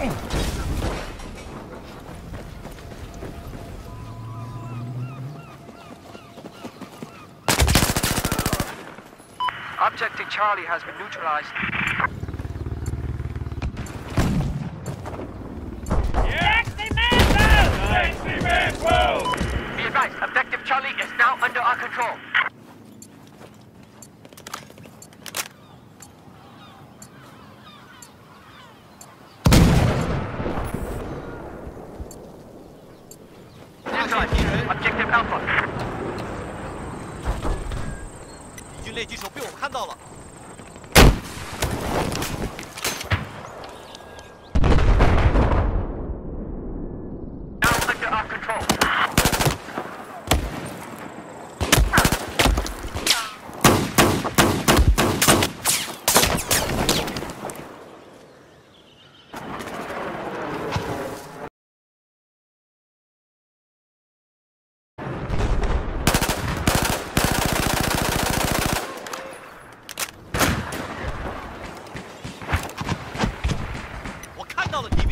Objective Charlie has been neutralized. Be advised, Objective Charlie is now under our control. Objective Alpha. 敌军猎击手被我看到了。reality